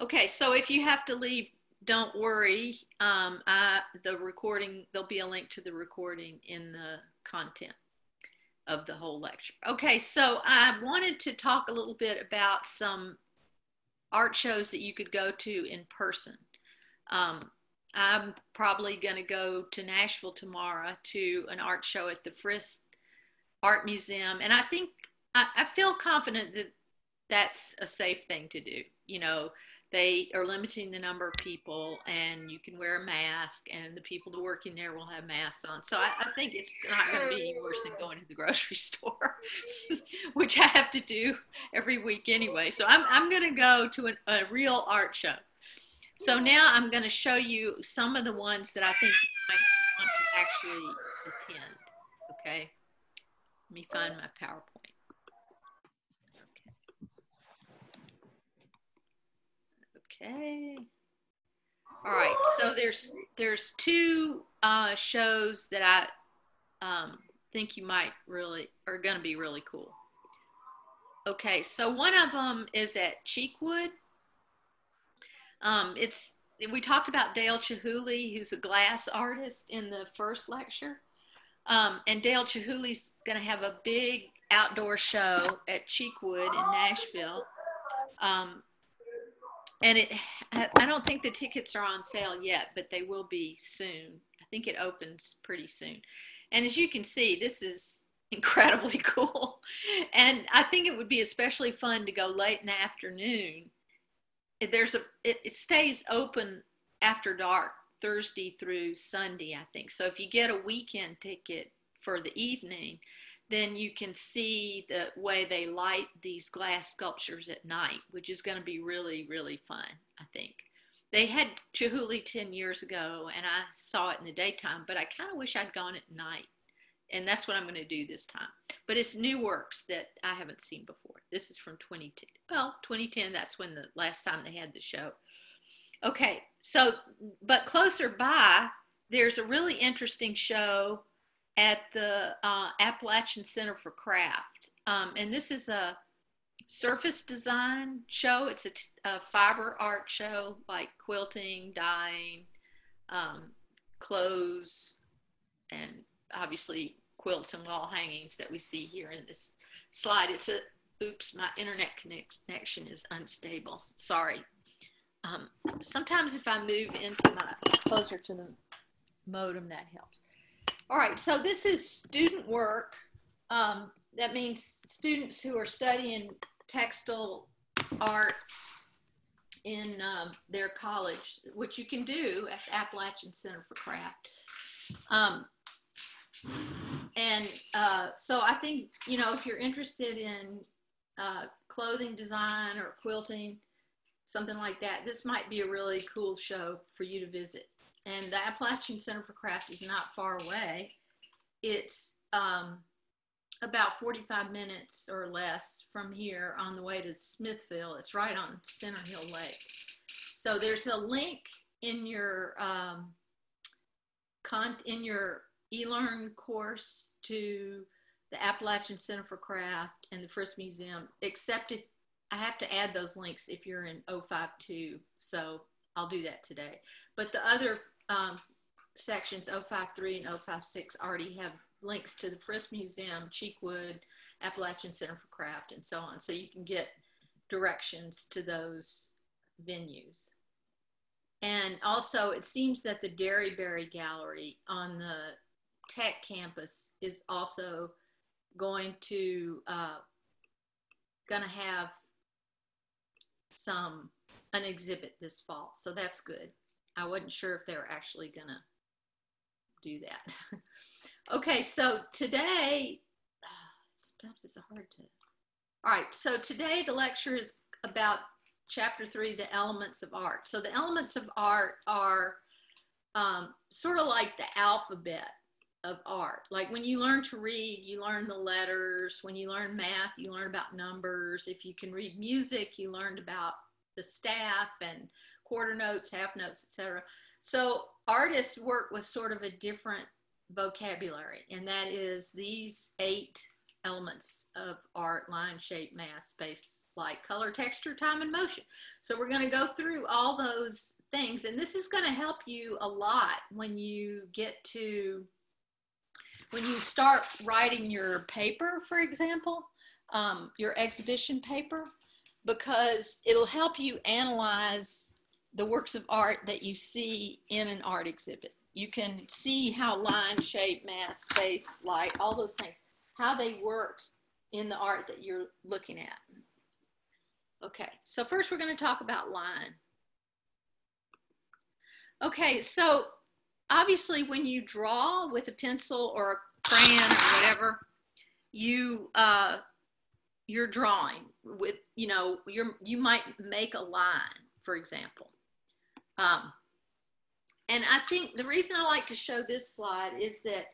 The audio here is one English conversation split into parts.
Okay, so if you have to leave, don't worry. Um, I, the recording, there'll be a link to the recording in the content of the whole lecture. Okay, so I wanted to talk a little bit about some art shows that you could go to in person. Um, I'm probably going to go to Nashville tomorrow to an art show at the Frist Art Museum, and I think I, I feel confident that that's a safe thing to do. You know, they are limiting the number of people and you can wear a mask and the people that working there will have masks on. So I, I think it's not going to be any worse than going to the grocery store, which I have to do every week anyway. So I'm, I'm going to go to an, a real art show. So now I'm going to show you some of the ones that I think you might want to actually attend. Okay. Let me find my PowerPoint. Okay. All right. So there's there's two uh, shows that I um, think you might really are going to be really cool. Okay. So one of them is at Cheekwood. Um, it's we talked about Dale Chihuly, who's a glass artist in the first lecture. Um, and Dale Chihuly's going to have a big outdoor show at Cheekwood in Nashville. Um, and it i don't think the tickets are on sale yet but they will be soon. I think it opens pretty soon. And as you can see this is incredibly cool. And i think it would be especially fun to go late in the afternoon. There's a it, it stays open after dark thursday through sunday i think. So if you get a weekend ticket for the evening then you can see the way they light these glass sculptures at night, which is going to be really, really fun, I think. They had Chihuly 10 years ago, and I saw it in the daytime, but I kind of wish I'd gone at night. And that's what I'm going to do this time. But it's new works that I haven't seen before. This is from 2010. Well, 2010, that's when the last time they had the show. Okay, so, but closer by, there's a really interesting show at the uh, Appalachian Center for Craft. Um, and this is a surface design show. It's a, fiber art show like quilting, dyeing, um, clothes, and obviously quilts and wall hangings that we see here in this slide. It's a, oops, my internet connect, connection is unstable. Sorry. Um, sometimes if I move into my closer to the modem, that helps. All right, so this is student work. Um, that means students who are studying textile art in um, their college, which you can do at the Appalachian Center for Craft. Um, and uh, so I think, you know, if you're interested in uh, clothing design or quilting, something like that, this might be a really cool show for you to visit and the Appalachian Center for Craft is not far away. It's um, about 45 minutes or less from here on the way to Smithville. It's right on Center Hill Lake. So there's a link in your um, con- in your e-learn course to the Appalachian Center for Craft and the Frist Museum, except if I have to add those links if you're in 052. So I'll do that today. But the other um, sections 053 and 056 already have links to the Frist Museum, Cheekwood, Appalachian Center for Craft, and so on. So you can get directions to those venues. And also, it seems that the Derryberry Gallery on the Tech campus is also going to uh, gonna have some an exhibit this fall, so that's good. I wasn't sure if they were actually going to do that. okay, so today, sometimes it's hard to. All right, so today the lecture is about chapter three, the elements of art. So the elements of art are um, sort of like the alphabet of art. Like when you learn to read, you learn the letters. When you learn math, you learn about numbers. If you can read music, you learned about the staff and quarter notes, half notes, etc. So artists work with sort of a different vocabulary, and that is these eight elements of art line, shape, mass, space, light, color, texture, time, and motion. So we're going to go through all those things, and this is going to help you a lot when you get to when you start writing your paper, for example, um, your exhibition paper, because it'll help you analyze the works of art that you see in an art exhibit. You can see how line, shape, mass, space, light, all those things, how they work in the art that you're looking at. Okay, so first we're going to talk about line. Okay, so obviously when you draw with a pencil or a crayon or whatever, you uh, you're drawing with you know you're you might make a line, for example. Um, and I think the reason I like to show this slide is that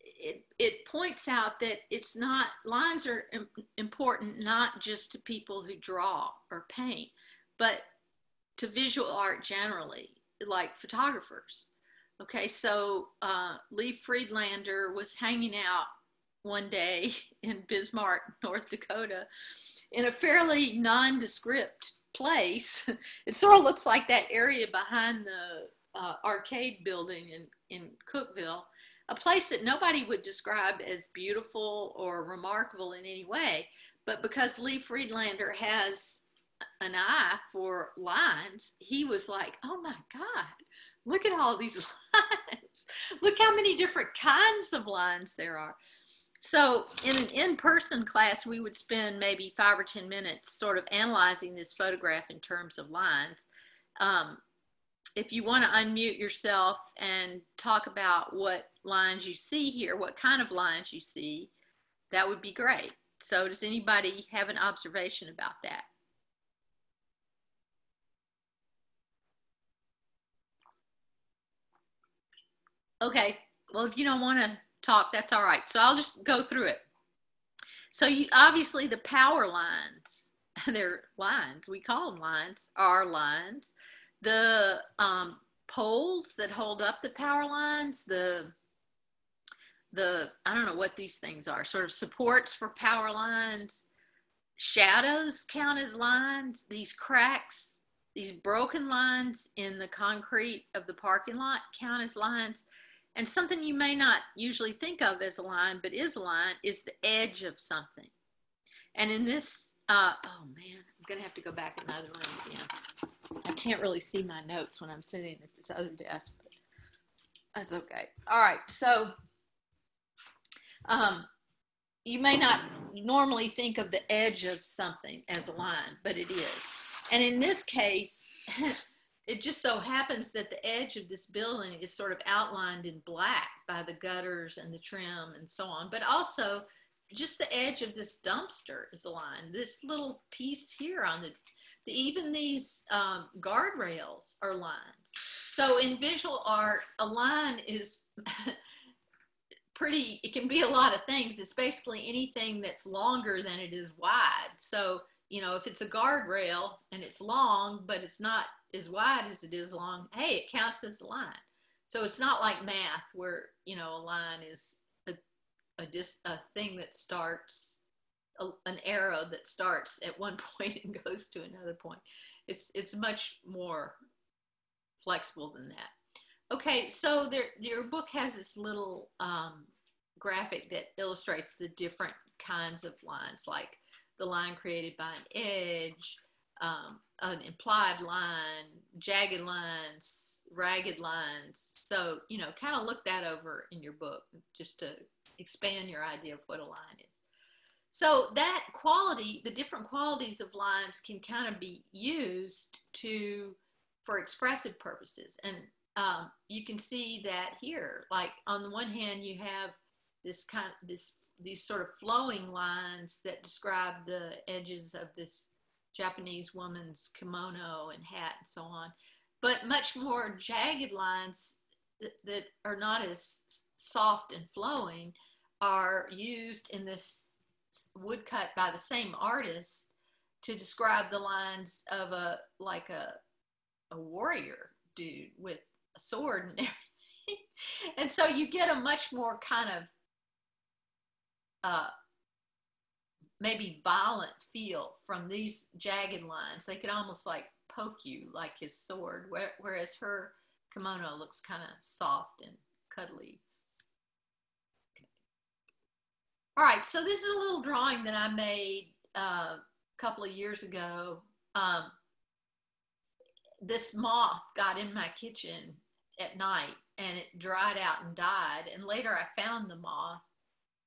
it, it points out that it's not, lines are important not just to people who draw or paint, but to visual art generally, like photographers. Okay, so uh, Lee Friedlander was hanging out one day in Bismarck, North Dakota, in a fairly nondescript place. It sort of looks like that area behind the uh, arcade building in, in Cookeville, a place that nobody would describe as beautiful or remarkable in any way. But because Lee Friedlander has an eye for lines, he was like, oh my God, look at all these lines. look how many different kinds of lines there are. So in an in-person class, we would spend maybe five or 10 minutes sort of analyzing this photograph in terms of lines. Um, if you want to unmute yourself and talk about what lines you see here, what kind of lines you see, that would be great. So does anybody have an observation about that? Okay, well, if you don't want to talk, that's all right. So I'll just go through it. So you obviously the power lines, they're lines, we call them lines, are lines. The um, poles that hold up the power lines, the the I don't know what these things are, sort of supports for power lines. Shadows count as lines. These cracks, these broken lines in the concrete of the parking lot count as lines. And something you may not usually think of as a line, but is a line, is the edge of something. And in this, uh, oh man, I'm going to have to go back another room again. I can't really see my notes when I'm sitting at this other desk, but that's okay. All right, so um, you may not normally think of the edge of something as a line, but it is. And in this case, it just so happens that the edge of this building is sort of outlined in black by the gutters and the trim and so on, but also just the edge of this dumpster is a line. This little piece here on the, the even these um, guardrails are lines. So in visual art, a line is pretty, it can be a lot of things. It's basically anything that's longer than it is wide. So, you know, if it's a guardrail and it's long, but it's not as wide as it is long, hey, it counts as a line. So it's not like math where, you know, a line is a, a, dis, a thing that starts, a, an arrow that starts at one point and goes to another point. It's, it's much more flexible than that. Okay, so there, your book has this little um, graphic that illustrates the different kinds of lines, like the line created by an edge, um, an implied line, jagged lines, ragged lines. So, you know, kind of look that over in your book just to expand your idea of what a line is. So that quality, the different qualities of lines can kind of be used to, for expressive purposes. And um, you can see that here, like on the one hand, you have this kind of, this, these sort of flowing lines that describe the edges of this Japanese woman's kimono and hat and so on, but much more jagged lines that, that are not as soft and flowing are used in this woodcut by the same artist to describe the lines of a like a a warrior dude with a sword and everything. and so you get a much more kind of uh, maybe violent feel from these jagged lines. They could almost like poke you like his sword, whereas her kimono looks kind of soft and cuddly. All right, so this is a little drawing that I made uh, a couple of years ago. Um, this moth got in my kitchen at night and it dried out and died. And later I found the moth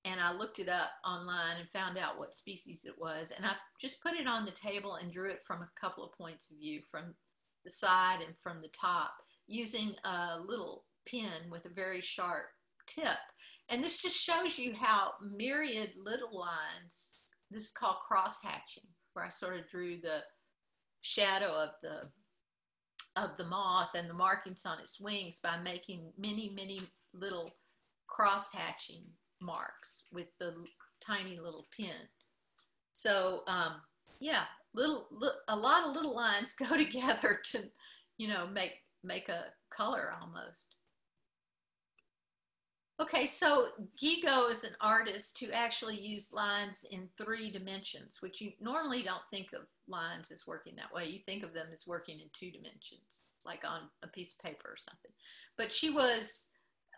and I looked it up online and found out what species it was. And I just put it on the table and drew it from a couple of points of view from the side and from the top using a little pin with a very sharp tip. And this just shows you how myriad little lines, this is called cross hatching, where I sort of drew the shadow of the of the moth and the markings on its wings by making many, many little cross hatching marks with the tiny little pin. So um, yeah, little, li- a lot of little lines go together to, you know, make make a color almost. Okay, so Gego is an artist who actually used lines in three dimensions, which you normally don't think of lines as working that way. You think of them as working in two dimensions, like on a piece of paper or something. But she was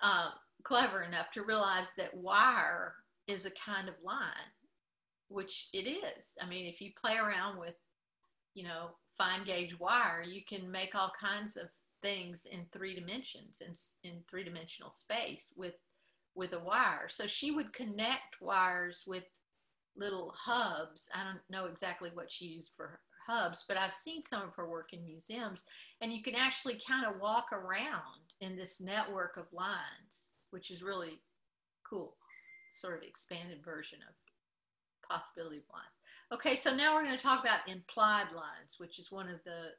uh, clever enough to realize that wire is a kind of line, which it is. I mean, if you play around with, you know, fine gauge wire, you can make all kinds of things in three dimensions and in, in three dimensional space with with a wire. So she would connect wires with little hubs. I don't know exactly what she used for hubs, but I've seen some of her work in museums, and you can actually kind of walk around in this network of lines which is really cool, sort of expanded version of possibility lines. Okay, so now we're going to talk about implied lines, which is one of the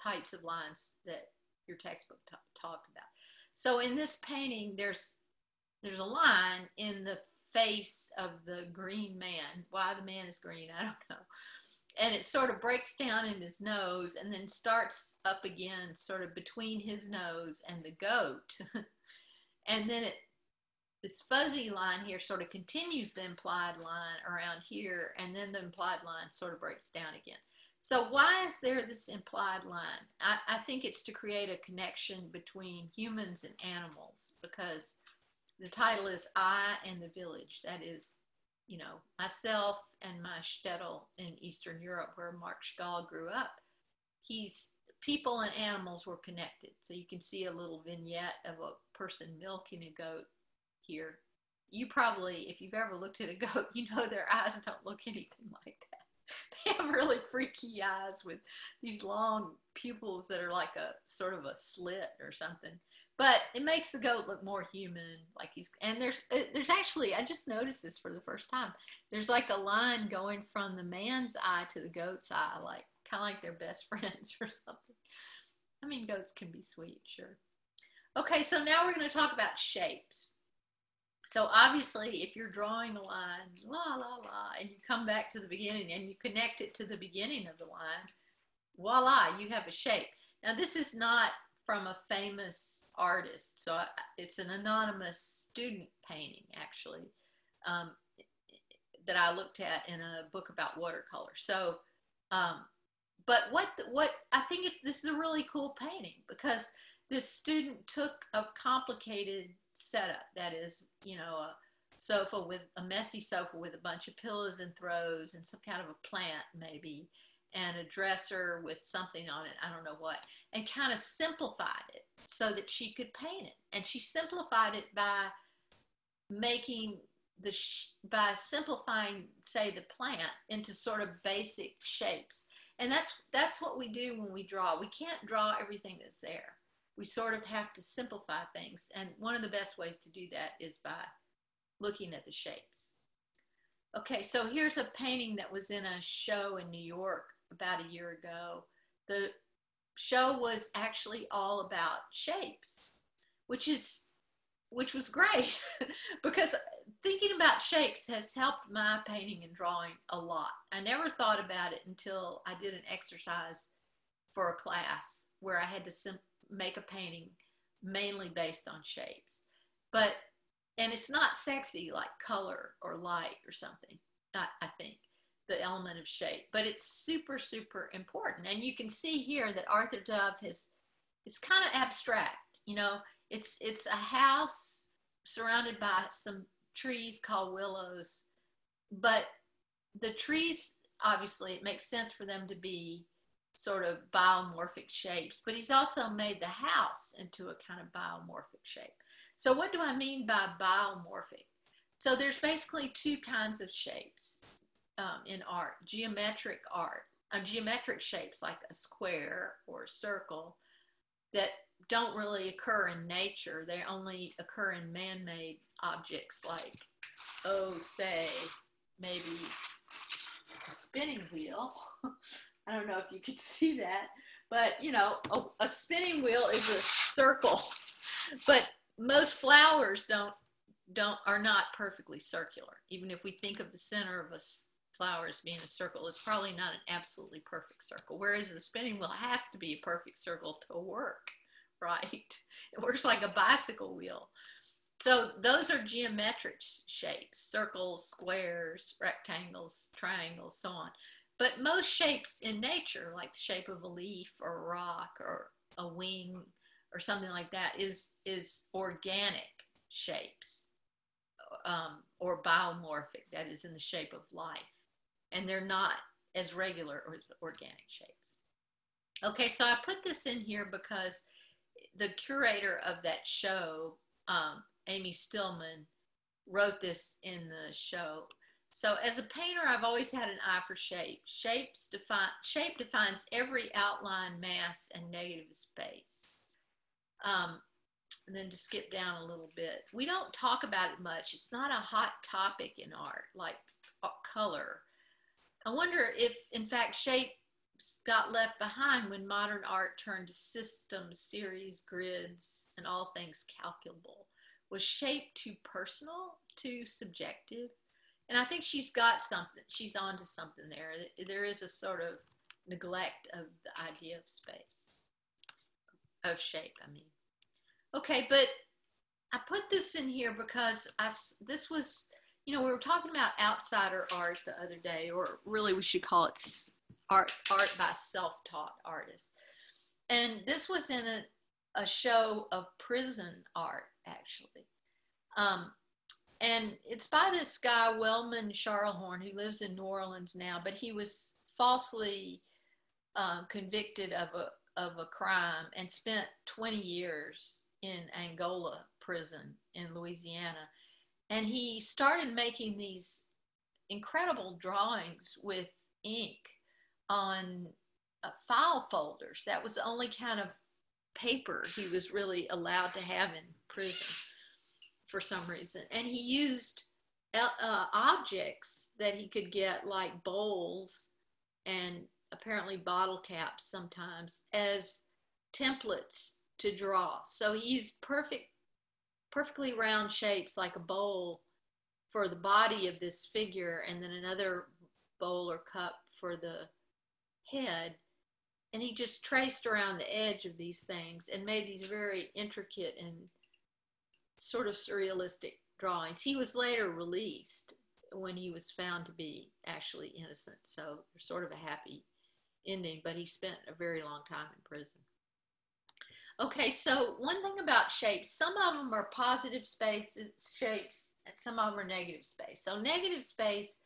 types of lines that your textbook talked about. So in this painting, there's there's a line in the face of the green man. Why the man is green, I don't know. And it sort of breaks down in his nose and then starts up again, sort of between his nose and the goat. And then it, this fuzzy line here sort of continues the implied line around here, and then the implied line sort of breaks down again. So why is there this implied line? I, I think it's to create a connection between humans and animals because the title is I and the Village. That is, you know, myself and my shtetl in Eastern Europe where Marc Chagall grew up. He's people and animals were connected. So you can see a little vignette of a person milking a goat here. You probably, if you've ever looked at a goat, you know their eyes don't look anything like that. They have really freaky eyes with these long pupils that are like a sort of a slit or something. But it makes the goat look more human, like he's. And there's uh, there's actually I just noticed this for the first time. There's like a line going from the man's eye to the goat's eye, like kind of like they're best friends or something. I mean, goats can be sweet, sure. Okay, so now we're going to talk about shapes. So obviously, if you're drawing a line, la, la, la, and you come back to the beginning and you connect it to the beginning of the line, voila, you have a shape. Now, this is not from a famous artist. So it's an anonymous student painting, actually, um, that I looked at in a book about watercolor. So um, but what what I think it, this is a really cool painting because this student took a complicated setup that is you know a sofa with a messy sofa with a bunch of pillows and throws and some kind of a plant maybe and a dresser with something on it i don't know what and kind of simplified it so that she could paint it. And she simplified it by making the by simplifying say the plant into sort of basic shapes. And that's that's what we do when we draw. We can't draw everything that's there we sort of have to simplify things and one of the best ways to do that is by looking at the shapes okay so here's a painting that was in a show in new york about a year ago the show was actually all about shapes which is which was great because thinking about shapes has helped my painting and drawing a lot. I never thought about it until I did an exercise for a class where I had to sim- make a painting mainly based on shapes. But, and it's not sexy like color or light or something, I, I think. the element of shape, but it's super, super important. And you can see here that Arthur Dove has, it's kind of abstract, you know, it's, it's a house surrounded by some trees called willows, but the trees, obviously it makes sense for them to be sort of biomorphic shapes, but he's also made the house into a kind of biomorphic shape. So what do I mean by biomorphic? So there's basically two kinds of shapes um, in art, geometric art, uh, geometric shapes like a square or a circle that don't really occur in nature. They only occur in man-made objects like, oh, say, maybe a spinning wheel. I don't know if you could see that, but you know, a, a spinning wheel is a circle, but most flowers don't don't are not perfectly circular. Even if we think of the center of a flower as being a circle, it's probably not an absolutely perfect circle. Whereas the spinning wheel has to be a perfect circle to work, right? It works like a bicycle wheel. So those are geometric shapes, circles, squares, rectangles, triangles, so on. But most shapes in nature, like the shape of a leaf or a rock or a wing or something like that, is, is organic shapes um, or biomorphic, that is in the shape of life. And they're not as regular as organic shapes. Okay, so I put this in here because the curator of that show, um, Amy Stillman, wrote this in the show. So as a painter, I've always had an eye for shape. Shapes define, shape defines every outline, mass, and negative space. Um, and then to skip down a little bit, we don't talk about it much. It's not a hot topic in art like uh, color. I wonder if, in fact, shape got left behind when modern art turned to systems, series, grids, and all things calculable. Was shape too personal, too subjective? And I think she's got something, she's onto something there. There is a sort of neglect of the idea of space, of shape, I mean. Okay, but I put this in here because I, this was, you know, we were talking about outsider art the other day, or really we should call it art, art by self-taught artists. And this was in a, a show of prison art, actually. Um, and it's by this guy, Welmon Sharlhorne, who lives in New Orleans now, but he was falsely uh, convicted of a, of a crime and spent 20 years in Angola prison in Louisiana. And he started making these incredible drawings with ink on uh, file folders. That was the only kind of paper he was really allowed to have in prison for some reason. And he used uh, uh objects that he could get, like bowls and apparently bottle caps sometimes, as templates to draw. So he used perfect, perfectly round shapes like a bowl for the body of this figure and then another bowl or cup for the head. And he just traced around the edge of these things and made these very intricate and sort of surrealistic drawings. He was later released when he was found to be actually innocent. So sort of a happy ending, but he spent a very long time in prison. Okay, so one thing about shapes, some of them are positive spaces, shapes, and some of them are negative space. So negative space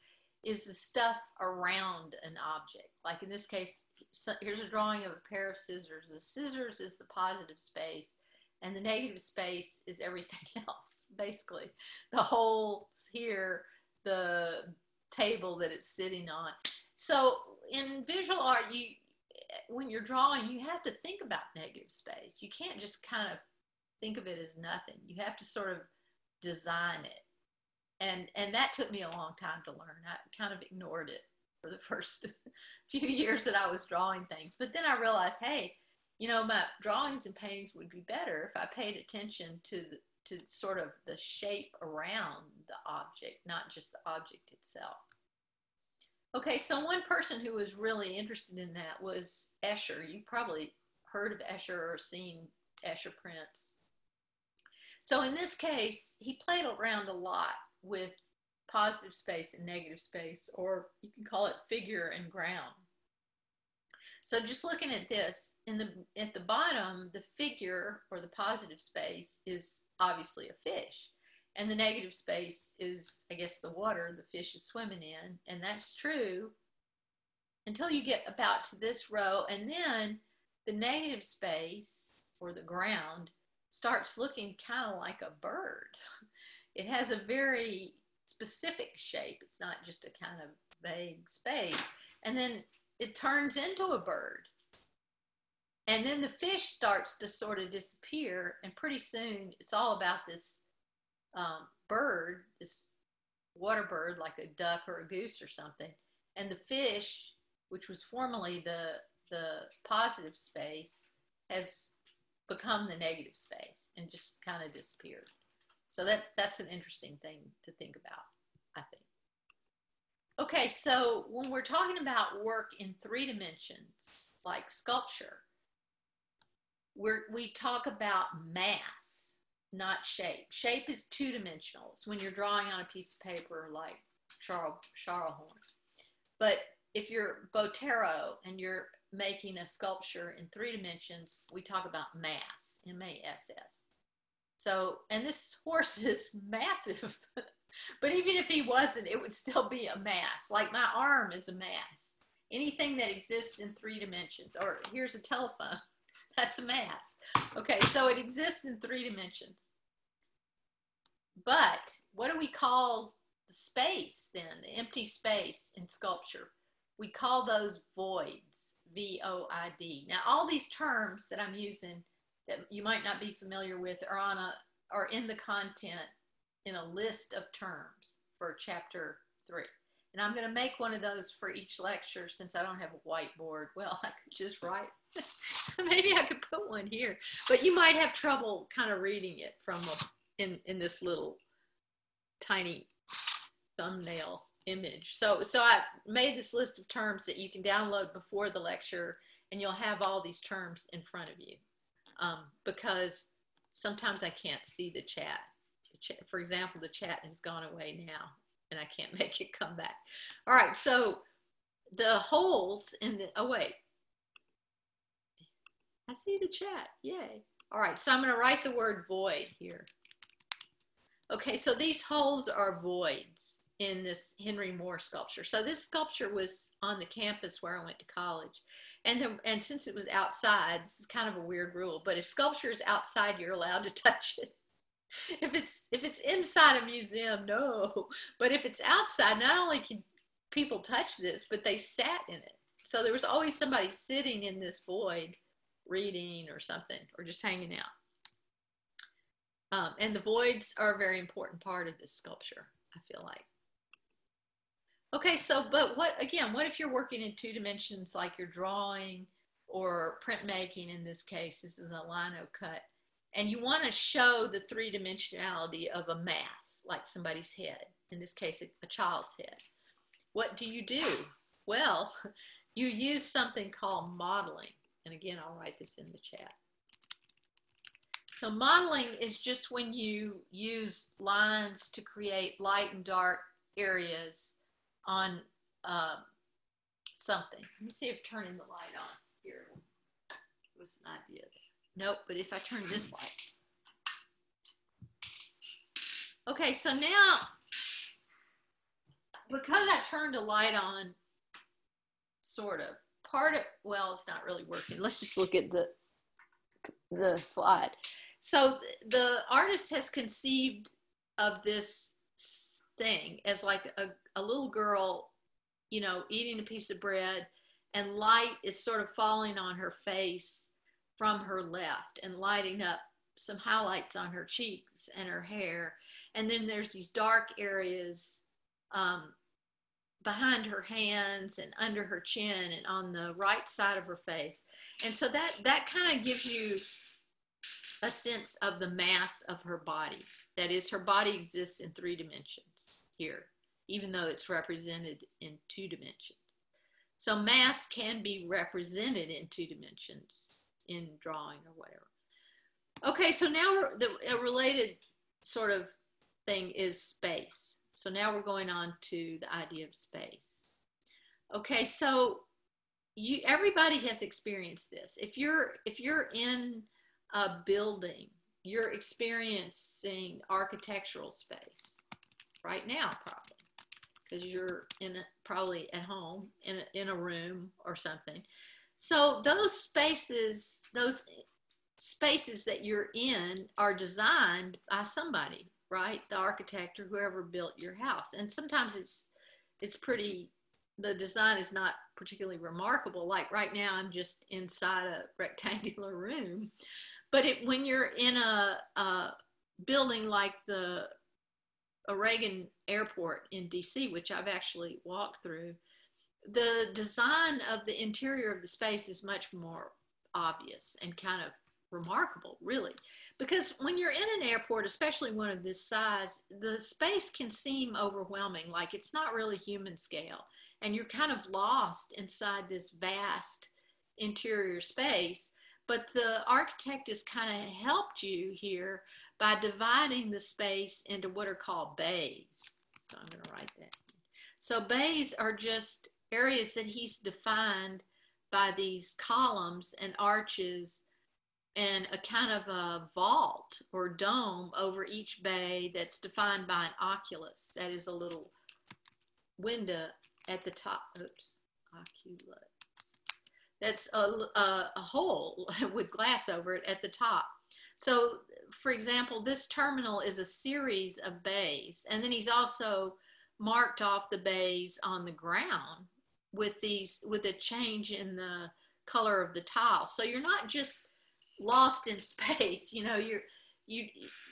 is the stuff around an object. Like in this case, so here's a drawing of a pair of scissors. The scissors is the positive space, and the negative space is everything else, basically. The holes here, the table that it's sitting on. So in visual art, you when you're drawing, you have to think about negative space. You can't just kind of think of it as nothing. You have to sort of design it. And and that took me a long time to learn. I kind of ignored it for the first few years that I was drawing things. But then I realized, hey, you know, my drawings and paintings would be better if I paid attention to the to sort of the shape around the object, not just the object itself. Okay, so one person who was really interested in that was Escher. You probably heard of Escher or seen Escher prints. So in this case, he played around a lot with positive space and negative space, or you can call it figure and ground. So just looking at this, in the at the bottom, the figure or the positive space is obviously a fish. And the negative space is, I guess, the water the fish is swimming in. And that's true until you get about to this row. And then the negative space or the ground starts looking kind of like a bird. It has a very specific shape. It's not just a kind of vague space. And then it turns into a bird. And then the fish starts to sort of disappear. And pretty soon it's all about this um, bird, this water bird, like a duck or a goose or something. And the fish, which was formerly the, the positive space, has become the negative space and just kind of disappeared. So that, that's an interesting thing to think about, I think. Okay, so when we're talking about work in three dimensions, like sculpture, we're, we talk about mass, not shape. Shape is two dimensional. It's when you're drawing on a piece of paper like Charles, Horn. But if you're Botero and you're making a sculpture in three dimensions, we talk about mass, M-A-S-S. So, and this horse is massive. But even if he wasn't, it would still be a mass. Like my arm is a mass. Anything that exists in three dimensions, or here's a telephone, that's a mass. Okay, so it exists in three dimensions. But what do we call the space then, the empty space in sculpture? We call those voids, V O I D. Now, all these terms that I'm using that you might not be familiar with are on a are in the content in a list of terms for chapter three. And I'm going to make one of those for each lecture since I don't have a whiteboard. Well, I could just write. Maybe I could put one here, but you might have trouble kind of reading it from a, in in this little tiny thumbnail image. So so I made this list of terms that you can download before the lecture, and you'll have all these terms in front of you. Um, because sometimes I can't see the chat for example, the chat has gone away now and I can't make it come back. All right, so the holes in the, oh wait, I see the chat, yay. All right, so I'm gonna write the word void here. Okay, so these holes are voids in this Henry Moore sculpture. So this sculpture was on the campus where I went to college. And, the, and since it was outside, this is kind of a weird rule, but if sculpture is outside, you're allowed to touch it. if it's if it's inside a museum, no. But if it's outside, not only can people touch this, but they sat in it. So there was always somebody sitting in this void, reading or something, or just hanging out. Um, and the voids are a very important part of this sculpture, I feel like. Okay, so, but what, again, what if you're working in two dimensions like you're drawing or printmaking in this case? This is a lino cut and you want to show the three dimensionality of a mass, like somebody's head, in this case, a, child's head. What do you do? Well, you use something called modeling. And again, I'll write this in the chat. So modeling is just when you use lines to create light and dark areas on uh, something. Let me see if turning the light on here was an idea. Nope, but if I turn this light. Okay, so now, because I turned a light on, sort of, part of, well, it's not really working. Let's just look at the, the slide. So the artist has conceived of this thing as like a, a little girl, you know, eating a piece of bread and light is sort of falling on her face from her left and lighting up some highlights on her cheeks and her hair. And then there's these dark areas um, behind her hands and under her chin and on the right side of her face. And so that, that kind of gives you a sense of the mass of her body. That is, her body exists in three dimensions here, even though it's represented in two dimensions. So mass can be represented in two dimensions in drawing or whatever. Okay, so now the, a related sort of thing is space. So now we're going on to the idea of space. Okay, so you everybody has experienced this. If you're if you're in a building, you're experiencing architectural space right now, probably because you're in a, probably at home in a, in a room or something. So those spaces, those spaces that you're in are designed by somebody, right? The architect or whoever built your house. And sometimes it's it's pretty the design is not particularly remarkable. Like right now I'm just inside a rectangular room. But it, when you're in a, a building like the Reagan Airport in DC, which I've actually walked through, the design of the interior of the space is much more obvious and kind of remarkable, really. Because when you're in an airport, especially one of this size, the space can seem overwhelming, like it's not really human scale. And you're kind of lost inside this vast interior space. But the architect has kind of helped you here by dividing the space into what are called bays. So I'm going to write that. So bays are just areas that he's defined by these columns and arches and a kind of a vault or dome over each bay that's defined by an oculus. That is a little window at the top. Oops, oculus. That's a, a, a hole with glass over it at the top. So, for example, this terminal is a series of bays, and then he's also marked off the bays on the ground with these with a change in the color of the tile. So you're not just lost in space. You know, you're you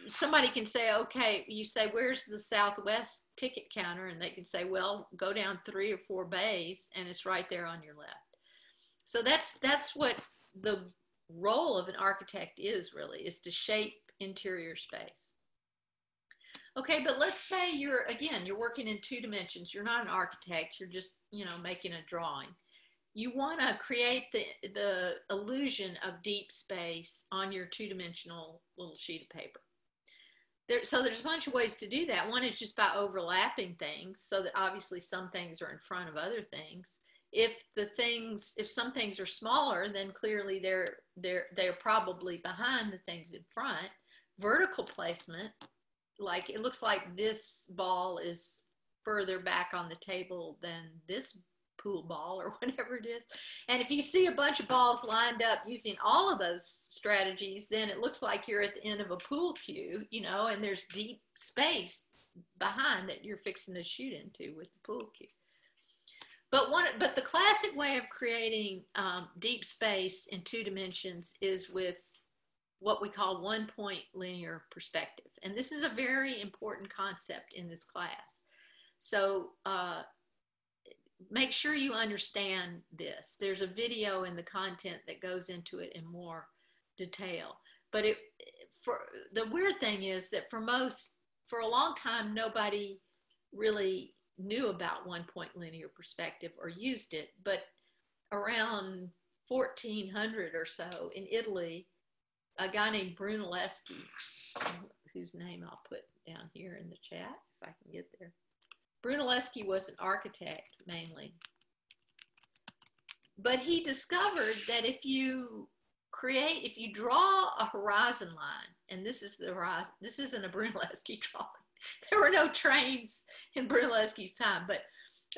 somebody can say, okay, you say, where's the Southwest ticket counter? And they can say, well, go down three or four bays, and it's right there on your left. So that's that's what the role of an architect is really is to shape interior space. Okay, but let's say you're again you're working in two dimensions. You're not an architect. You're just you know making a drawing. You want to create the the illusion of deep space on your two dimensional little sheet of paper. There, so there's a bunch of ways to do that. One is just by overlapping things, so that obviously some things are in front of other things if the things if some things are smaller then clearly they're they're they're probably behind the things in front vertical placement like it looks like this ball is further back on the table than this pool ball or whatever it is. And if you see a bunch of balls lined up using all of those strategies then it looks like you're at the end of a pool cue you know and there's deep space behind that you're fixing to shoot into with the pool cue but one, but the classic way of creating um, deep space in two dimensions is with what we call one point linear perspective. And this is a very important concept in this class. So uh, make sure you understand this. There's a video in the content that goes into it in more detail. But it, for the weird thing is that for most, for a long time, nobody really knew about one point linear perspective or used it, but around 1400 or so in Italy, a guy named Brunelleschi, whose name I'll put down here in the chat if I can get there. Brunelleschi was an architect mainly. But he discovered that if you create, if you draw a horizon line, and this is the horizon, this isn't a Brunelleschi drawing, there were no trains in Brunelleschi's time. But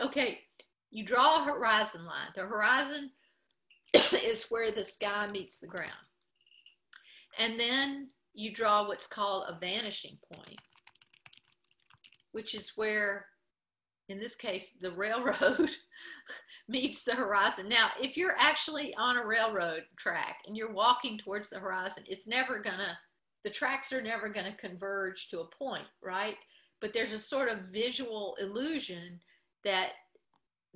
okay, you draw a horizon line. The horizon is where the sky meets the ground. And then you draw what's called a vanishing point, which is where, in this case, the railroad meets the horizon. Now, if you're actually on a railroad track and you're walking towards the horizon, it's never gonna the tracks are never to converge to a point, right? But there's a sort of visual illusion that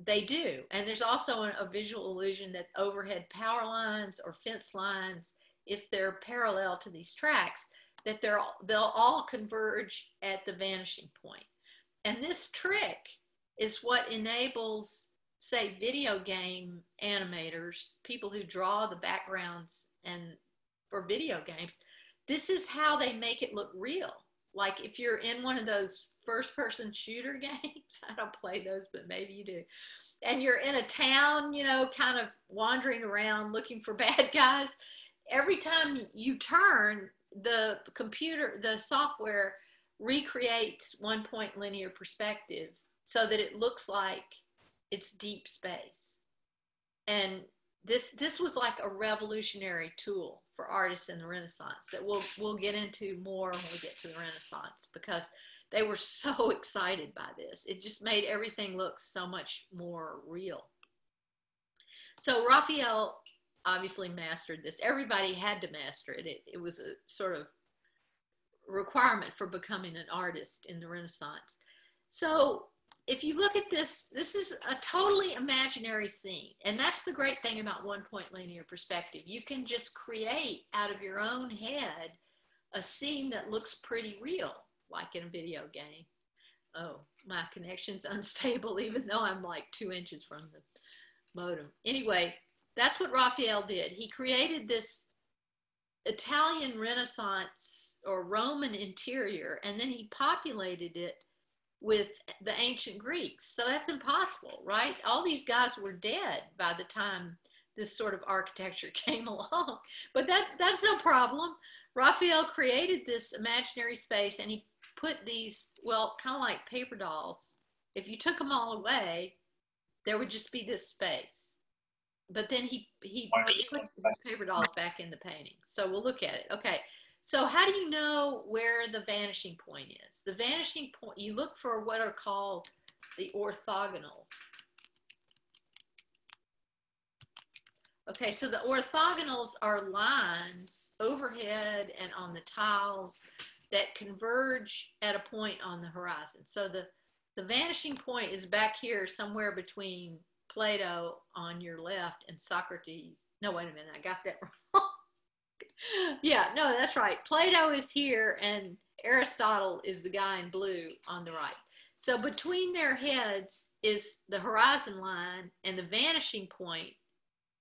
they do. And there's also a visual illusion that overhead power lines or fence lines, if they're parallel to these tracks, that they're, they'll all converge at the vanishing point. And this trick is what enables, say, video game animators, people who draw the backgrounds and for video games, this is how they make it look real. Like if you're in one of those first person shooter games. I don't play those, but maybe you do. And you're in a town, you know, kind of wandering around looking for bad guys. Every time you turn, the computer, the software recreates one point linear perspective so that it looks like it's deep space. And this this was like a revolutionary tool for artists in the Renaissance that we'll we'll get into more when we get to the Renaissance because they were so excited by this. It just made everything look so much more real. So Raphael obviously mastered this. Everybody had to master it. It, it was a sort of requirement for becoming an artist in the Renaissance. So if you look at this, this is a totally imaginary scene. And that's the great thing about one point linear perspective. You can just create out of your own head a scene that looks pretty real, like in a video game. Oh, my connection's unstable, even though I'm like two inches from the modem. Anyway, that's what Raphael did. He created this Italian Renaissance or Roman interior, and then he populated it with the ancient Greeks. So that's impossible, right? All these guys were dead by the time this sort of architecture came along. But that that's no problem. Raphael created this imaginary space and he put these, well, kind of like paper dolls. If you took them all away, there would just be this space. But then he he put his paper dolls back in the painting. So we'll look at it. Okay. So how do you know where the vanishing point is? The vanishing point, you look for what are called the orthogonals. Okay, so the orthogonals are lines overhead and on the tiles that converge at a point on the horizon. So the, the vanishing point is back here somewhere between Plato on your left and Socrates. No, wait a minute, I got that wrong yeah, no, that's right. Plato is here and Aristotle is the guy in blue on the right. So between their heads is the horizon line and the vanishing point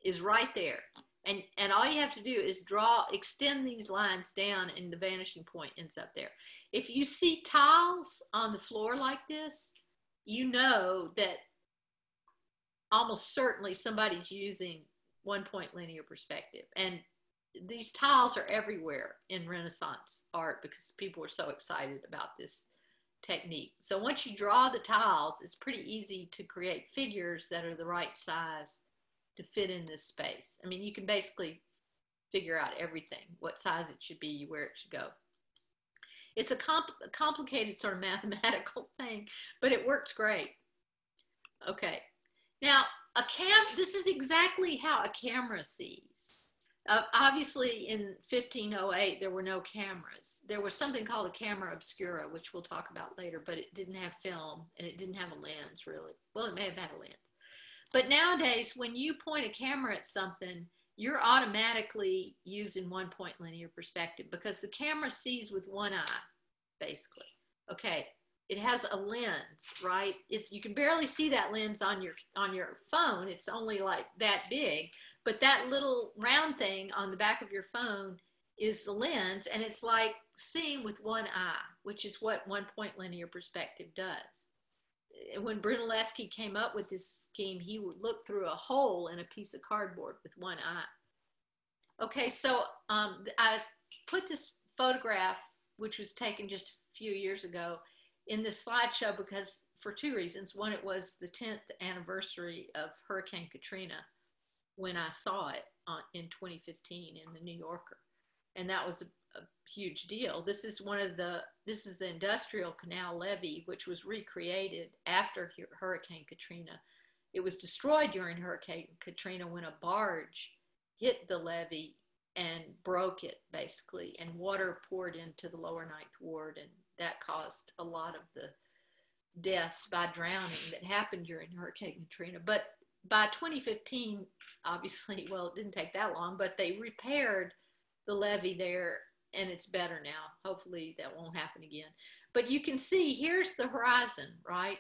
is right there. And, and all you have to do is draw, extend these lines down and the vanishing point ends up there. If you see tiles on the floor like this, you know that almost certainly somebody's using one point linear perspective. And these tiles are everywhere in Renaissance art because people were so excited about this technique. So once you draw the tiles, it's pretty easy to create figures that are the right size to fit in this space. I mean, you can basically figure out everything, what size it should be, where it should go. It's a, comp a complicated sort of mathematical thing, but it works great. Okay, now a cam, this is exactly how a camera sees. Uh, obviously, in 1508, there were no cameras. There was something called a camera obscura, which we'll talk about later, but it didn't have film and it didn't have a lens, really. Well, it may have had a lens. But nowadays, when you point a camera at something, you're automatically using one point linear perspective because the camera sees with one eye, basically. Okay, it has a lens, right? If you can barely see that lens on your on your phone, it's only like that big. But that little round thing on the back of your phone is the lens, and it's like seeing with one eye, which is what one point linear perspective does. When Brunelleschi came up with this scheme, he would look through a hole in a piece of cardboard with one eye. Okay, so um, I put this photograph, which was taken just a few years ago, in this slideshow because for two reasons. One, it was the 10th anniversary of Hurricane Katrina when I saw it on, in 2015 in the New Yorker. And that was a, a huge deal. This is one of the, this is the industrial canal levee, which was recreated after Hurricane Katrina. It was destroyed during Hurricane Katrina when a barge hit the levee and broke it basically, and water poured into the lower ninth ward, and that caused a lot of the deaths by drowning that happened during Hurricane Katrina. But by 2015, obviously, well, it didn't take that long, but they repaired the levee there and it's better now. Hopefully that won't happen again. But you can see here's the horizon, right?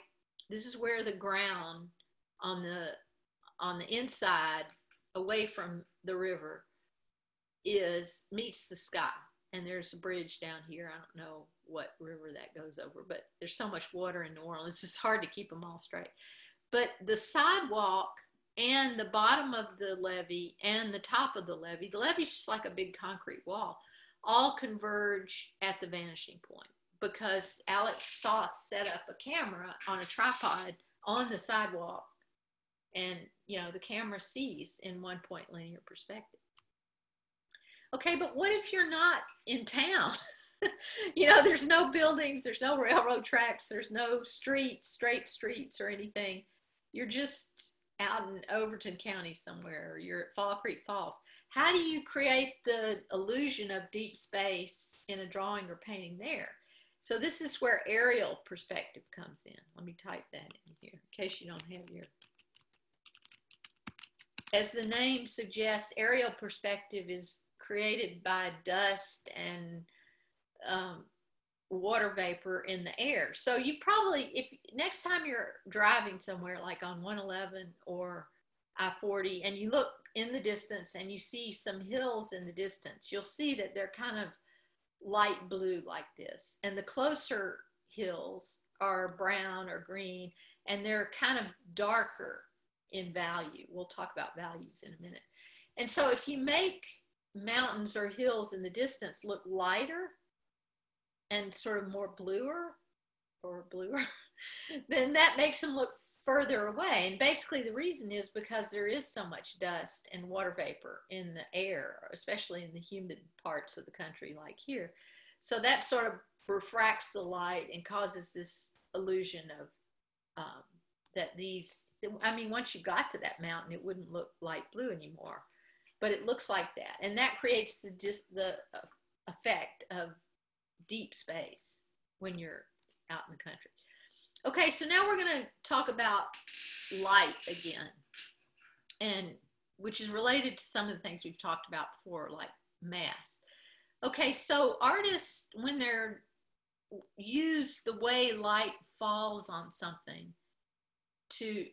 This is where the ground on the on the inside away from the river is meets the sky. And there's a bridge down here. I don't know what river that goes over, but there's so much water in New Orleans, it's hard to keep them all straight. But the sidewalk and the bottom of the levee and the top of the levee, the levee is just like a big concrete wall, all converge at the vanishing point because Alex Soth set up a camera on a tripod on the sidewalk and you know the camera sees in one point linear perspective okay but what if you're not in town? You know there's no buildings there's no railroad tracks there's no streets straight streets or anything. You're just out in overton county somewhere or you're at fall creek falls. How do you create the illusion of deep space in a drawing or painting there? So this is where aerial perspective comes in. Let me type that in here in case you don't have your as the name suggests, aerial perspective is created by dust and um, water vapor in the air. So you probably, if next time you're driving somewhere like on 111 or I-40 and you look in the distance and you see some hills in the distance, you'll see that they're kind of light blue like this. And the closer hills are brown or green and they're kind of darker in value. We'll talk about values in a minute. And so if you make mountains or hills in the distance look lighter and sort of more bluer or bluer, then that makes them look further away. And basically the reason is because there is so much dust and water vapor in the air, especially in the humid parts of the country like here. So that sort of refracts the light and causes this illusion of um, that these I mean, once you got to that mountain, it wouldn't look light blue anymore, but it looks like that. And that creates the, just the uh, effect of deep space when you're out in the country. Okay, so now we're going to talk about light again, and which is related to some of the things we've talked about before, like mass. Okay, so artists, when they're use the way light falls on something, to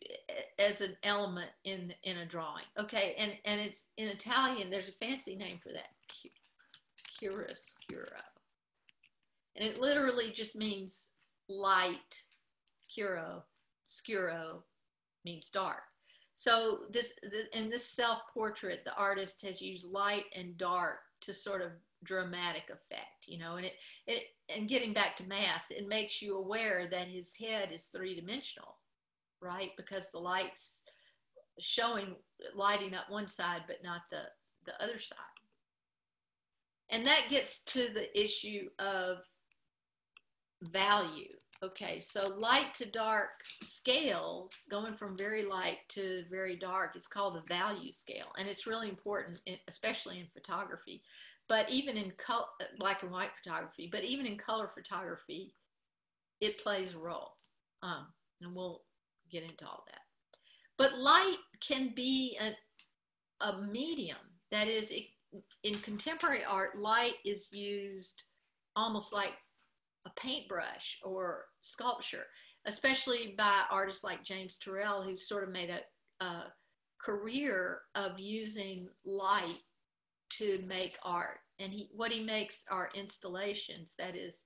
as an element in in a drawing. Okay, and and it's in Italian. There's a fancy name for that, chiaroscuro, and it literally just means light. Curo, scuro means dark. So this in this self portrait, the artist has used light and dark to sort of dramatic effect, you know, and it, it and getting back to mass, it makes you aware that his head is three dimensional right? Because the light's showing, lighting up one side, but not the, the other side. And that gets to the issue of value. Okay, so light to dark scales, going from very light to very dark, is called the value scale. And it's really important, especially in photography, but even in color, black and white photography, but even in color photography, it plays a role. Um, and we'll get into all that. But light can be a, a medium. That is, it, in contemporary art, light is used almost like a paintbrush or sculpture, especially by artists like James Turrell, who's sort of made a, a career of using light to make art. And he, what he makes are installations, that is,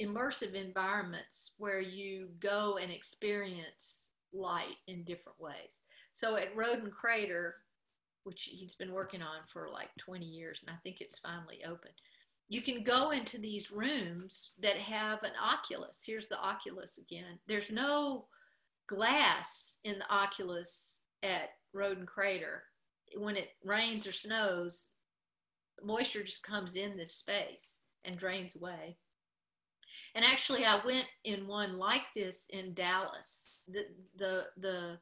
immersive environments where you go and experience light in different ways. So at Roden Crater, which he's been working on for like 20 years, and I think it's finally open, you can go into these rooms that have an oculus. Here's the oculus again. There's no glass in the oculus at Roden Crater. When it rains or snows, moisture just comes in this space and drains away. And actually, I went in one like this in Dallas. The the the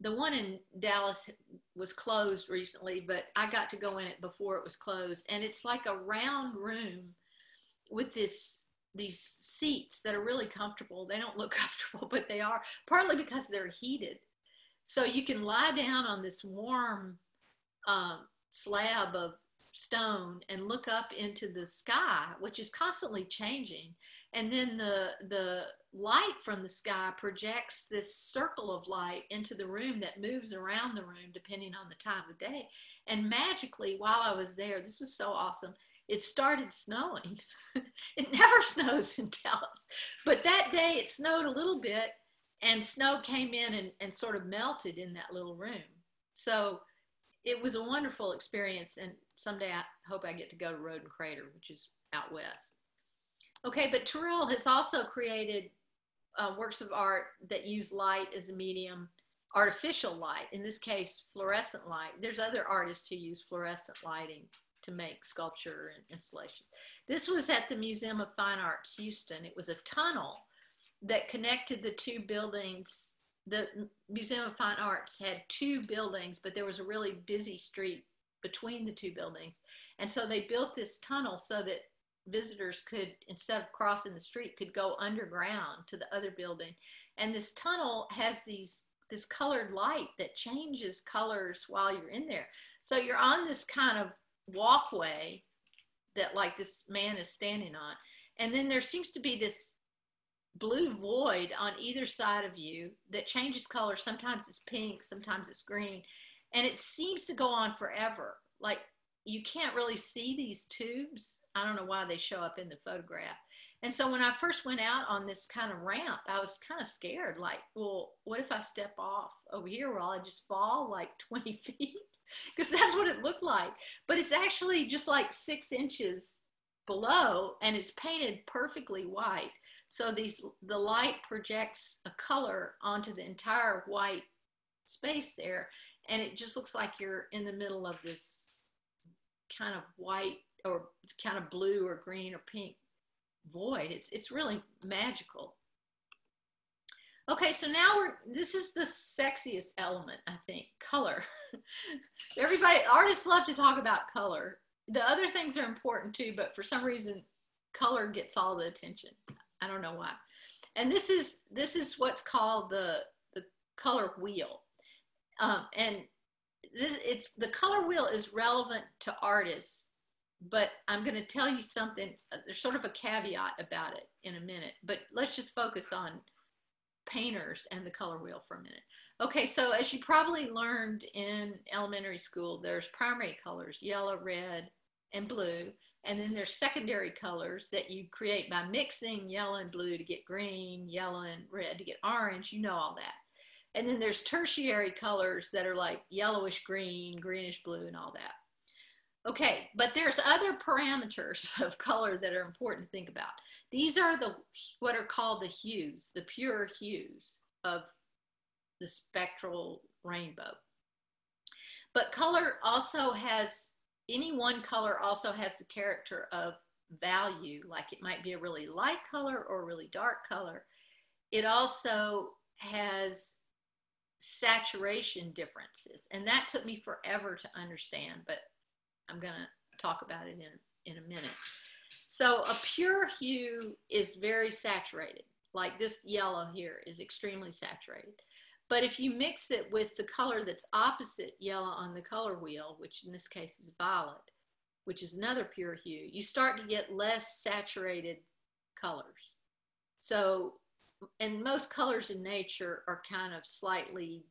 the one in Dallas was closed recently, but I got to go in it before it was closed, and it's like a round room with this these seats that are really comfortable. They don't look comfortable, but they are partly because they're heated. So you can lie down on this warm um, slab of stone and look up into the sky, which is constantly changing. And then the, the light from the sky projects this circle of light into the room that moves around the room depending on the time of day. And magically, while I was there, this was so awesome, it started snowing. it never snows in Dallas. But that day it snowed a little bit and snow came in and, and sort of melted in that little room. So it was a wonderful experience. And someday I hope I get to go to Roden Crater, which is out west. Okay, but Turrell has also created uh, works of art that use light as a medium, artificial light, in this case, fluorescent light. There's other artists who use fluorescent lighting to make sculpture and installation. This was at the Museum of Fine Arts, Houston. It was a tunnel that connected the two buildings. The Museum of Fine Arts had two buildings, but there was a really busy street between the two buildings. And so they built this tunnel so that visitors could, instead of crossing the street, could go underground to the other building. And this tunnel has these this colored light that changes colors while you're in there. So you're on this kind of walkway that like this man is standing on. And then there seems to be this blue void on either side of you that changes color. Sometimes it's pink, sometimes it's green. And it seems to go on forever. Like you can't really see these tubes. I don't know why they show up in the photograph. And so when I first went out on this kind of ramp, I was kind of scared. Like, well, what if I step off over here? Will I just fall like 20 feet? Because that's what it looked like. But it's actually just like six inches below and it's painted perfectly white. So these the light projects a color onto the entire white space there. And it just looks like you're in the middle of this kind of white or kind of blue or green or pink void. It's it's really magical. Okay, so now we're this is the sexiest element, I think, color. Everybody artists love to talk about color. The other things are important too, but for some reason color gets all the attention. I don't know why. And this is this is what's called the the color wheel. Um, and this it's the color wheel is relevant to artists but i'm going to tell you something uh, there's sort of a caveat about it in a minute but let's just focus on painters and the color wheel for a minute. Okay so as you probably learned in elementary school there's primary colors yellow red and blue and then there's secondary colors that you create by mixing yellow and blue to get green yellow and red to get orange you know all that and then there's tertiary colors that are like yellowish green, greenish blue, and all that. Okay, but there's other parameters of color that are important to think about. These are the what are called the hues, the pure hues of the spectral rainbow. But color also has any one color also has the character of value, like it might be a really light color or a really dark color. It also has saturation differences. And that took me forever to understand, but I'm going to talk about it in, in a minute. So a pure hue is very saturated. Like this yellow here is extremely saturated. But if you mix it with the color that's opposite yellow on the color wheel, which in this case is violet, which is another pure hue, you start to get less saturated colors. So and most colors in nature are kind of slightly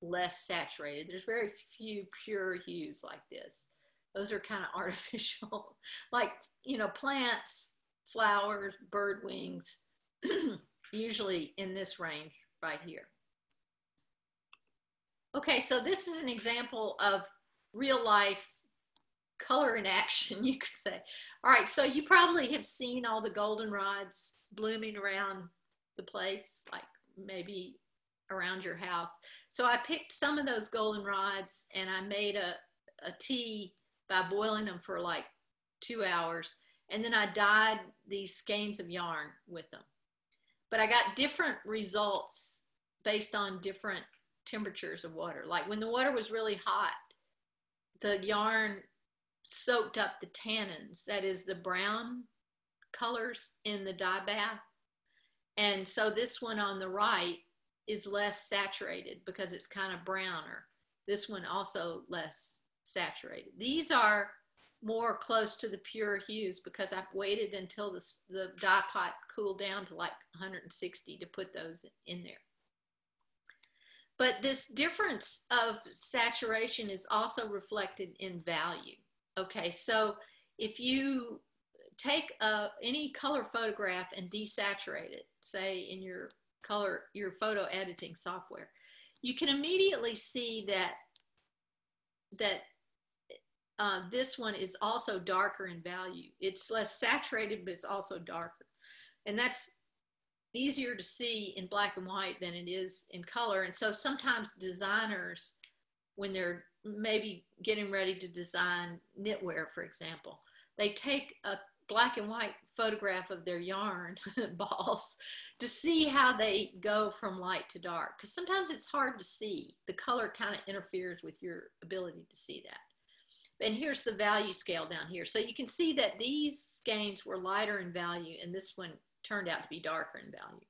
less saturated. There's very few pure hues like this. Those are kind of artificial, like, you know, plants, flowers, bird wings, usually in this range right here. Okay, so this is an example of real life color in action, you could say. All right, so you probably have seen all the goldenrods blooming around the place, like maybe around your house. So I picked some of those goldenrods and I made a, a tea by boiling them for like two hours. And then I dyed these skeins of yarn with them. But I got different results based on different temperatures of water. Like when the water was really hot, the yarn soaked up the tannins, that is the brown colors in the dye bath. And so this one on the right is less saturated because it's kind of browner. This one also less saturated. These are more close to the pure hues because I've waited until the, the dye pot cooled down to like 160 to put those in there. But this difference of saturation is also reflected in value. Okay, so if you take a, any color photograph and desaturate it, say in your color, your photo editing software, you can immediately see that that uh, this one is also darker in value. It's less saturated, but it's also darker. And that's easier to see in black and white than it is in color. And so sometimes designers, when they're maybe getting ready to design knitwear, for example, they take a black and white photograph of their yarn balls to see how they go from light to dark. Because sometimes it's hard to see. The color kind of interferes with your ability to see that. And here's the value scale down here. So you can see that these skeins were lighter in value and this one turned out to be darker in value.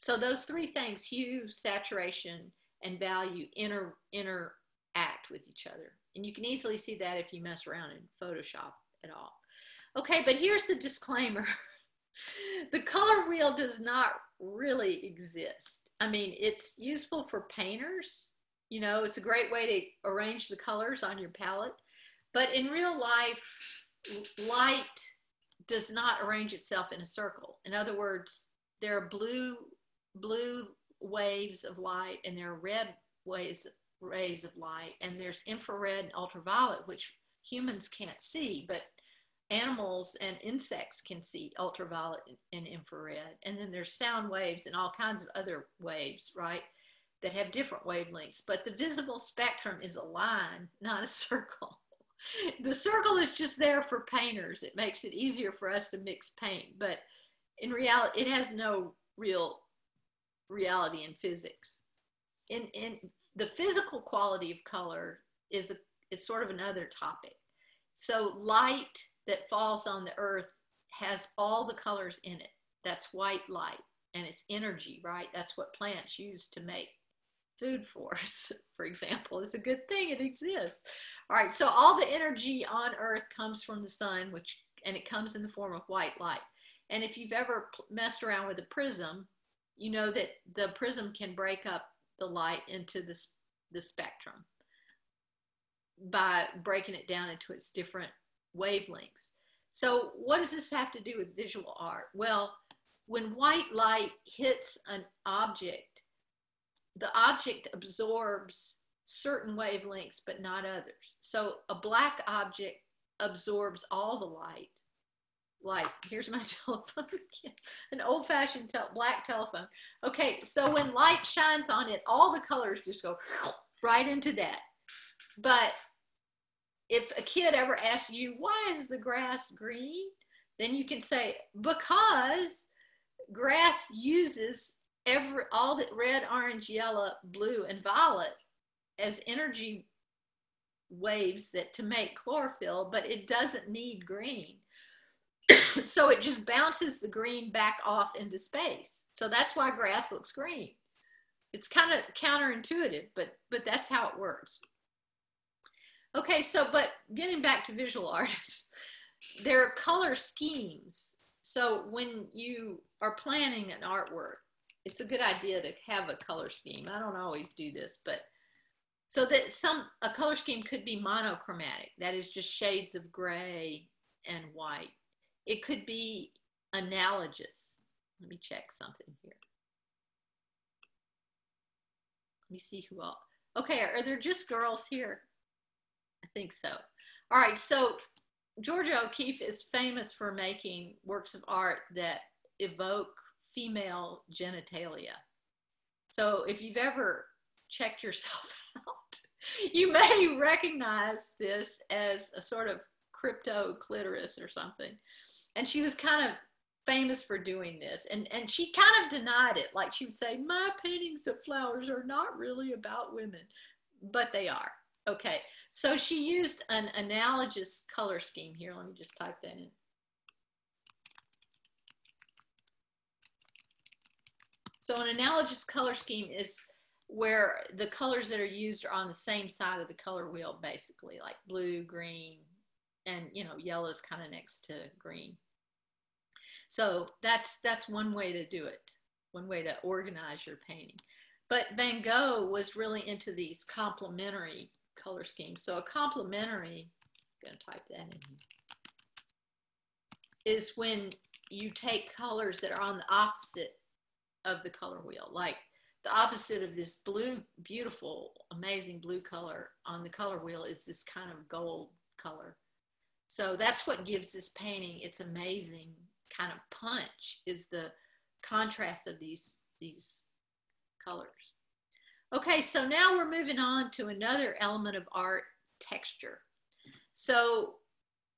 So those three things, hue, saturation, and value inter, interact with each other. And you can easily see that if you mess around in Photoshop at all. Okay, but here's the disclaimer. the color wheel does not really exist. I mean, it's useful for painters. You know, it's a great way to arrange the colors on your palette. But in real life, light does not arrange itself in a circle. In other words, there are blue blue waves of light and there are red waves rays of light and there's infrared and ultraviolet which humans can't see but animals and insects can see ultraviolet and infrared and then there's sound waves and all kinds of other waves right that have different wavelengths but the visible spectrum is a line not a circle the circle is just there for painters. It makes it easier for us to mix paint, but in reality, it has no real reality in physics. In, in the physical quality of color is, a, is sort of another topic. So light that falls on the earth has all the colors in it. That's white light and it's energy, right? That's what plants use to make food for us, for example, It's a good thing. It exists. All right, so all the energy on Earth comes from the sun, which and it comes in the form of white light. And if you've ever messed around with a prism, you know that the prism can break up the light into the, the spectrum by breaking it down into its different wavelengths. So, what does this have to do with visual art? Well, when white light hits an object, the object absorbs certain wavelengths, but not others. So a black object absorbs all the light. Like, here's my telephone again, an old fashioned black telephone. Okay, so when light shines on it, all the colors just go right into that. But if a kid ever asks you, why is the grass green? Then you can say, because grass uses every all the red, orange, yellow, blue, and violet as energy waves that to make chlorophyll, but it doesn't need green. so it just bounces the green back off into space. So that's why grass looks green. It's kind of counterintuitive, but but that's how it works. Okay, so but getting back to visual artists, there are color schemes. So when you are planning an artwork, it's a good idea to have a color scheme. I don't always do this, but so that some a color scheme could be monochromatic, that is just shades of gray and white. It could be analogous. Let me check something here. Let me see who all. Okay, are there just girls here? I think so. All right, so Georgia O'Keeffe is famous for making works of art that evoke female genitalia. So if you've ever checked yourself out, you may recognize this as a sort of crypto clitoris or something. And she was kind of famous for doing this. And, and she kind of denied it. Like she would say, My paintings of flowers are not really about women, but they are. Okay. So she used an analogous color scheme here. Let me just type that in. So an analogous color scheme is where the colors that are used are on the same side of the color wheel, basically, like blue, green, and you know, yellow is kind of next to green. So that's that's one way to do it, one way to organize your painting. But Van Gogh was really into these complementary color scheme. So a complementary, I'm gonna type that in. is when you take colors that are on the opposite of the color wheel, like the opposite of this blue, beautiful, amazing blue color on the color wheel is this kind of gold color. So that's what gives this painting its amazing kind of punch is the contrast of these, these colors. Okay, so now we're moving on to another element of art, texture. So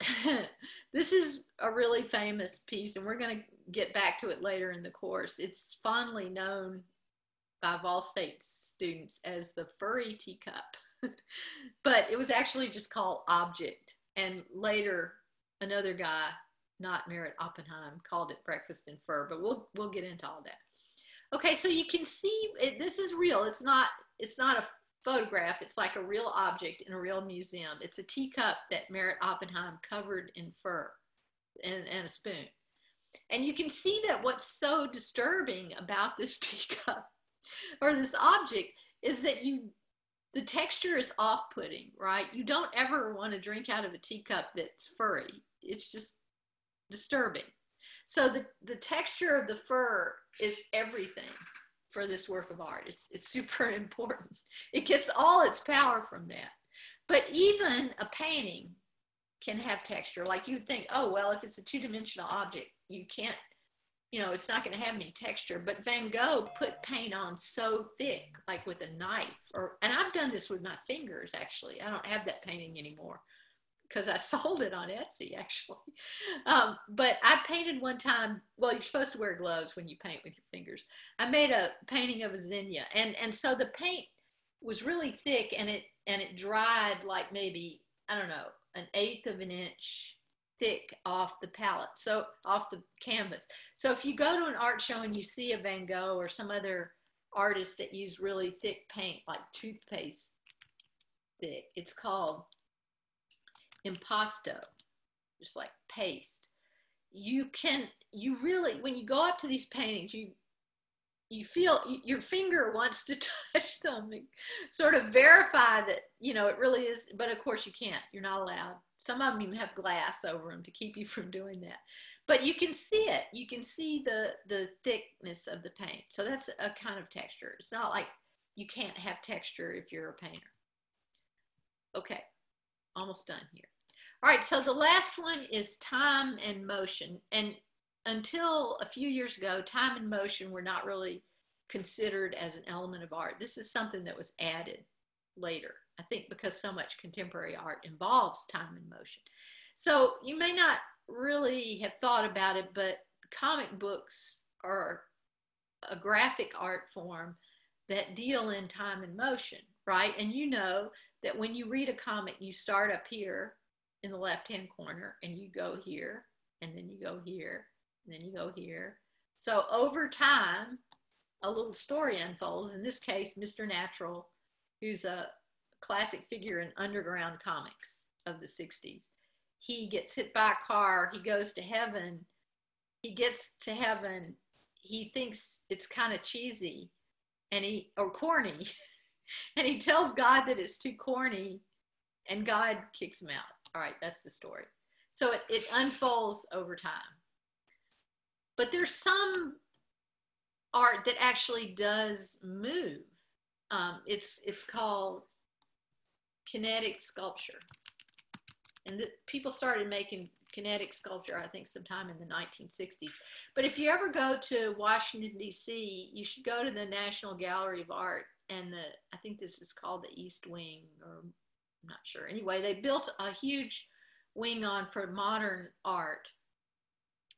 this is a really famous piece, and we're going to get back to it later in the course. It's fondly known by Vol State students as the furry teacup, but it was actually just called Object. And later, another guy, not Meret Oppenheim, called it Breakfast in Fur. But we'll we'll get into all that. Okay, so you can see it, this is real. It's not it's not a photograph. It's like a real object in a real museum. It's a teacup that Meret Oppenheim covered in fur and, and a spoon. And you can see that what's so disturbing about this teacup or this object is that you the texture is off-putting, right? You don't ever want to drink out of a teacup that's furry. It's just disturbing. So the, the texture of the fur is everything for this work of art. It's, it's super important. It gets all its power from that. But even a painting can have texture. Like you would think, oh, well, if it's a two dimensional object, you can't, you know, it's not going to have any texture. But Van Gogh put paint on so thick, like with a knife, or, and I've done this with my fingers actually. I don't have that painting anymore because I sold it on Etsy actually. Um, but I painted one time. Well, you're supposed to wear gloves when you paint with your fingers. I made a painting of a zinnia, and and so the paint was really thick, and it and it dried like maybe I don't know an eighth of an inch thick off the palette, so off the canvas. So if you go to an art show and you see a Van Gogh or some other artist that use really thick paint, like toothpaste thick, it's called impasto, just like paste. You can, you really, when you go up to these paintings, you you feel your finger wants to touch them sort of verify that you know it really is but of course you can't you're not allowed. Some of them even have glass over them to keep you from doing that. But you can see it you can see the the thickness of the paint. So that's a kind of texture. It's not like you can't have texture if you're a painter. Okay almost done here all right, so the last one is time and motion. And until a few years ago, time and motion were not really considered as an element of art. This is something that was added later, I think because so much contemporary art involves time and motion. So you may not really have thought about it, but comic books are a graphic art form that deal in time and motion, right? And you know that when you read a comic, you start up here in the left hand corner and you go here and then you go here and then you go here. So over time, a little story unfolds. In this case, Mr. Natural, who's a classic figure in underground comics of the 60s. He gets hit by a car, he goes to heaven. He gets to heaven, he thinks it's kind of cheesy and he or corny. and he tells God that it's too corny and God kicks him out. All right, that's the story. So it, it unfolds over time. But there's some art that actually does move. Um, it's it's called kinetic sculpture, and the, people started making kinetic sculpture, I think, sometime in the 1960s. But if you ever go to Washington D.C., you should go to the National Gallery of Art, and the I think this is called the East Wing or I'm not sure. Anyway, they built a huge wing on for modern art.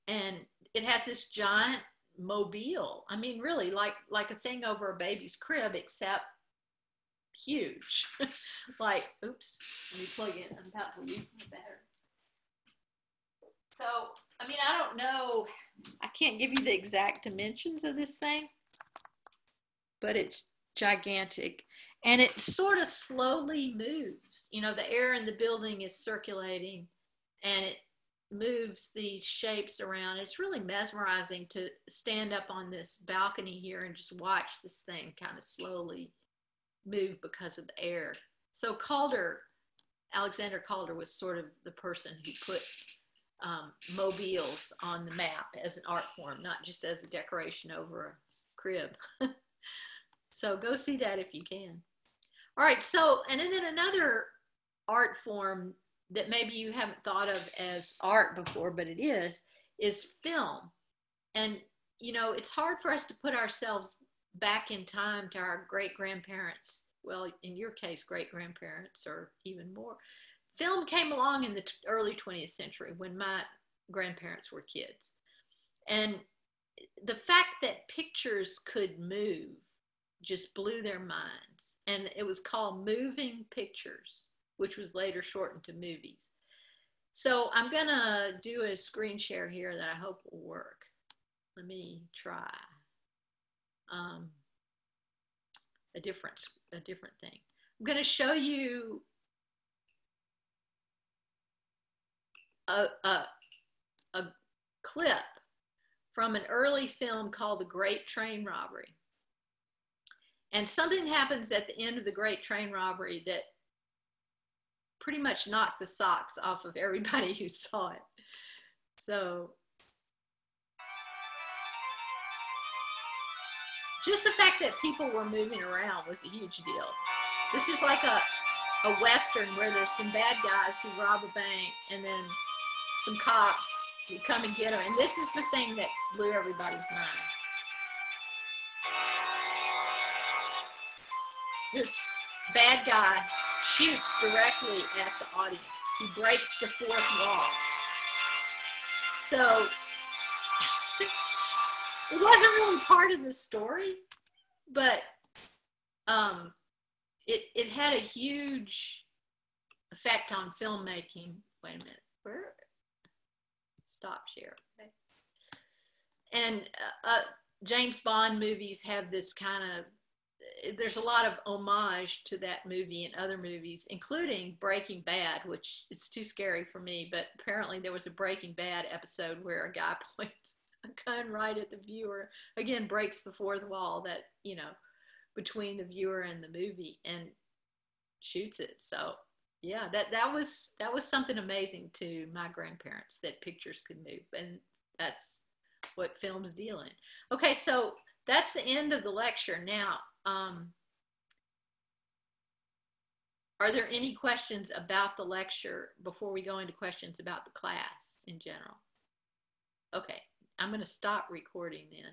And it has this giant mobile. I mean, really like like a thing over a baby's crib, except huge. like, oops, let me plug in. I'm about to lose my battery. So, I mean, I don't know. I can't give you the exact dimensions of this thing, but it's gigantic and it sort of slowly moves. You know, the air in the building is circulating and it moves these shapes around. It's really mesmerizing to stand up on this balcony here and just watch this thing kind of slowly move because of the air. So Calder, Alexander Calder was sort of the person who put um, mobiles on the map as an art form, not just as a decoration over a crib. so go see that if you can. All right, so, and then another art form that maybe you haven't thought of as art before, but it is, is film. And, you know, it's hard for us to put ourselves back in time to our great grandparents. Well, in your case, great grandparents, or even more. Film came along in the t- early 20th century when my grandparents were kids. And the fact that pictures could move just blew their minds. And it was called moving pictures which was later shortened to movies. So I'm gonna do a screen share here that I hope will work. Let me try um, a different a different thing. I'm gonna show you a, a, a clip from an early film called The Great Train Robbery. And something happens at the end of the Great Train Robbery that pretty much knocked the socks off of everybody who saw it. So just the fact that people were moving around was a huge deal. This is like a, a Western where there's some bad guys who rob a bank and then some cops who come and get them. And this is the thing that blew everybody's mind. This bad guy shoots directly at the audience. He breaks the fourth wall. So it wasn't really part of the story, but um, it, it had a huge effect on filmmaking. Wait a minute, where? Stop share. Okay. And uh, uh, James Bond movies have this kind of there's a lot of homage to that movie and other movies, including Breaking Bad, which is too scary for me. But apparently, there was a Breaking Bad episode where a guy points a gun right at the viewer. Again, breaks the fourth wall that you know between the viewer and the movie and shoots it. So yeah, that that was that was something amazing to my grandparents that pictures could move, and that's what films deal in. Okay, so that's the end of the lecture. Now, um, are there any questions about the lecture before we go into questions about the class in general? Okay, I'm going to stop recording then.